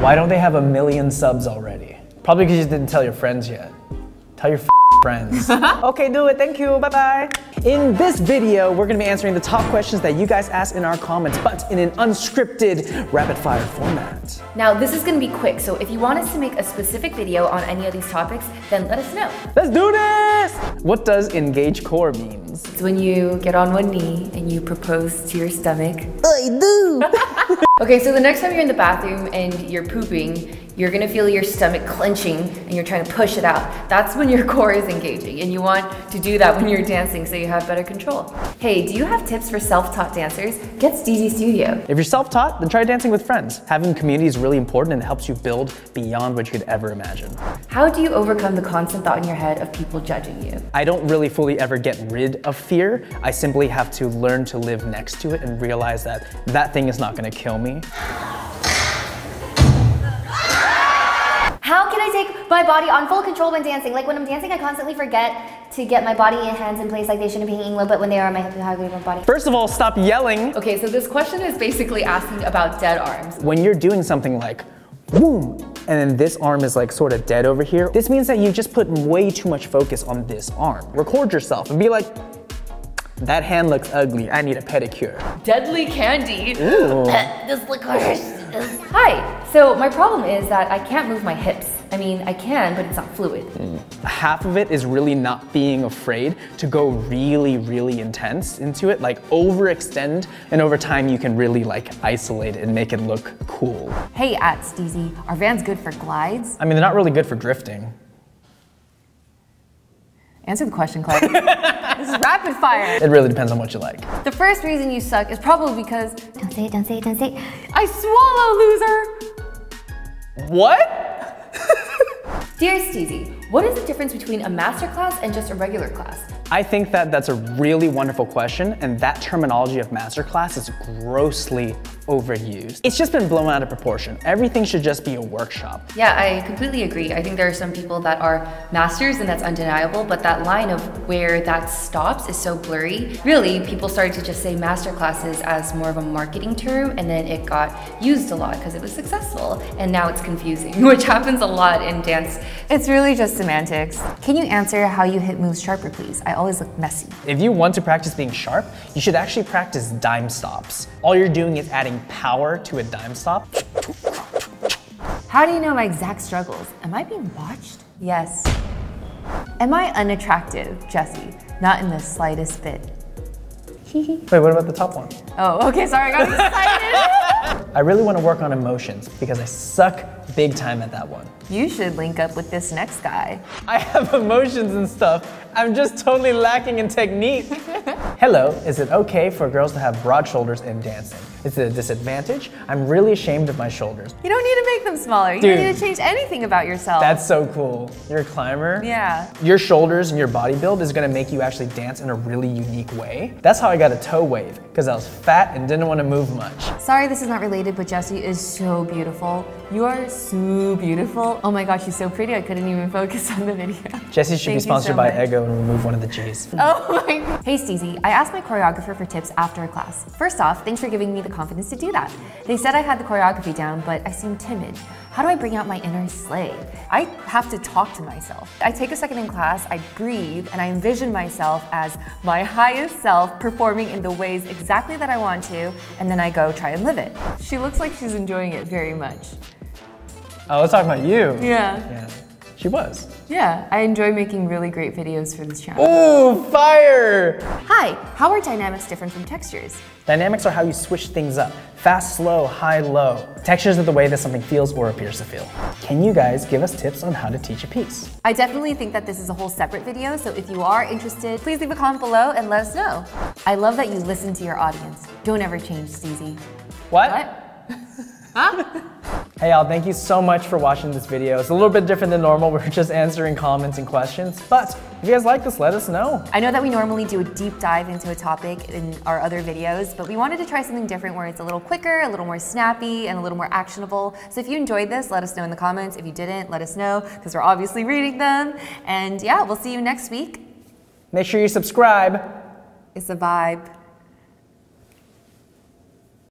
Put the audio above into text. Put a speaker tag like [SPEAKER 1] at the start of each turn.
[SPEAKER 1] Why don't they have a million subs already? Probably because you didn't tell your friends yet. Tell your friends. okay, do it. Thank you. Bye bye. In this video, we're gonna be answering the top questions that you guys asked in our comments, but in an unscripted, rapid fire format.
[SPEAKER 2] Now, this is gonna be quick, so if you want us to make a specific video on any of these topics, then let us know.
[SPEAKER 1] Let's do this! What does engage core means?
[SPEAKER 2] It's when you get on one knee and you propose to your stomach.
[SPEAKER 1] I do!
[SPEAKER 2] okay, so the next time you're in the bathroom and you're pooping, you're gonna feel your stomach clenching and you're trying to push it out. That's when your core is engaging and you want to do that when you're dancing so you have better control. Hey, do you have tips for self-taught dancers? Get Steezy Studio.
[SPEAKER 1] If you're self-taught, then try dancing with friends. Having community is really important and it helps you build beyond what you could ever imagine.
[SPEAKER 2] How do you overcome the constant thought in your head of people judging you?
[SPEAKER 1] I don't really fully ever get rid of fear. I simply have to learn to live next to it and realize that that thing is not gonna kill me.
[SPEAKER 3] How can I take my body on full control when dancing? Like when I'm dancing, I constantly forget to get my body and hands in place like they shouldn't be hanging low, but when they are, my how my body.
[SPEAKER 1] First of all, stop yelling.
[SPEAKER 2] Okay, so this question is basically asking about dead arms.
[SPEAKER 1] When you're doing something like, boom, and then this arm is like sort of dead over here, this means that you just put way too much focus on this arm. Record yourself and be like, that hand looks ugly, I need a pedicure.
[SPEAKER 2] Deadly candy.
[SPEAKER 3] this licorice.
[SPEAKER 2] Hi, so my problem is that I can't move my hips. I mean, I can, but it's not fluid.
[SPEAKER 1] Half of it is really not being afraid to go really, really intense into it, like overextend, and over time you can really like isolate it and make it look cool.
[SPEAKER 2] Hey, at Steezy, are vans good for glides?
[SPEAKER 1] I mean, they're not really good for drifting.
[SPEAKER 2] Answer the question, Clay. this is rapid fire.
[SPEAKER 1] It really depends on what you like.
[SPEAKER 2] The first reason you suck is probably because
[SPEAKER 3] Don't say it, don't say it, don't say it.
[SPEAKER 2] I swallow, loser.
[SPEAKER 1] What?
[SPEAKER 2] Dear Steezy, what is the difference between a master class and just a regular class?
[SPEAKER 1] I think that that's a really wonderful question, and that terminology of masterclass is grossly overused. It's just been blown out of proportion. Everything should just be a workshop.
[SPEAKER 2] Yeah, I completely agree. I think there are some people that are masters and that's undeniable, but that line of where that stops is so blurry. Really, people started to just say master classes as more of a marketing term and then it got used a lot because it was successful and now it's confusing, which happens a lot in dance. It's really just semantics.
[SPEAKER 3] Can you answer how you hit moves sharper, please? I always look messy.
[SPEAKER 1] If you want to practice being sharp, you should actually practice dime stops. All you're doing is adding power to a dime stop.
[SPEAKER 2] How do you know my exact struggles? Am I being watched? Yes. Am I unattractive, Jessie? Not in the slightest bit.
[SPEAKER 1] Wait, what about the top one?
[SPEAKER 2] Oh, okay, sorry, I got excited.
[SPEAKER 1] I really want to work on emotions because I suck big time at that one.
[SPEAKER 2] you should link up with this next guy.
[SPEAKER 1] I have emotions and stuff. I'm just totally lacking in technique. Hello, is it okay for girls to have broad shoulders in dancing? Is it a disadvantage? I'm really ashamed of my shoulders.
[SPEAKER 2] You don't need to make them smaller. You
[SPEAKER 1] Dude.
[SPEAKER 2] don't need to change anything about yourself.
[SPEAKER 1] That's so cool. You're a climber?
[SPEAKER 2] yeah.
[SPEAKER 1] Your shoulders and your body build is gonna make you actually dance in a really unique way. That's how I got a toe wave, because I was fat and didn't want to move much.
[SPEAKER 2] Sorry this is not related, but Jessie is so beautiful. You are so beautiful. Oh my gosh, she's so pretty. I couldn't even focus on the video.
[SPEAKER 1] Jessie should
[SPEAKER 2] Thank
[SPEAKER 1] be sponsored
[SPEAKER 2] so
[SPEAKER 1] by
[SPEAKER 2] much.
[SPEAKER 1] Ego and remove one of the G's.
[SPEAKER 2] Oh my god. Hey Steezy, I asked my choreographer for tips after a class. First off, thanks for giving me the confidence to do that. They said I had the choreography down, but I seemed timid. How do I bring out my inner slave? I have to talk to myself. I take a second in class, I breathe, and I envision myself as my highest self performing in the ways exactly that I want to, and then I go try and live it. She looks like she's enjoying it very much.
[SPEAKER 1] Oh, let's talk about you.
[SPEAKER 2] Yeah.
[SPEAKER 1] Yeah. She was.
[SPEAKER 2] Yeah, I enjoy making really great videos for this channel.
[SPEAKER 1] Ooh, fire!
[SPEAKER 2] Hi, how are dynamics different from textures?
[SPEAKER 1] Dynamics are how you switch things up. Fast, slow, high, low. Textures are the way that something feels or appears to feel. Can you guys give us tips on how to teach a piece?
[SPEAKER 2] I definitely think that this is a whole separate video, so if you are interested, please leave a comment below and let us know. I love that you listen to your audience. Don't ever change, Steezy.
[SPEAKER 1] What?
[SPEAKER 2] What?
[SPEAKER 1] Hey y'all, thank you so much for watching this video. It's a little bit different than normal. We're just answering comments and questions. But if you guys like this, let us know.
[SPEAKER 2] I know that we normally do a deep dive into a topic in our other videos, but we wanted to try something different where it's a little quicker, a little more snappy, and a little more actionable. So if you enjoyed this, let us know in the comments. If you didn't, let us know, because we're obviously reading them. And yeah, we'll see you next week.
[SPEAKER 1] Make sure you subscribe.
[SPEAKER 2] It's a vibe.